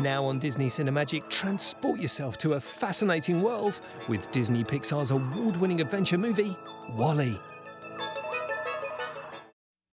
Now on Disney Cinemagic, transport yourself to a fascinating world with Disney Pixar's award winning adventure movie, *Wally*.